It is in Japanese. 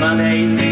はいらねえ裸の島でいて